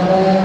Amém.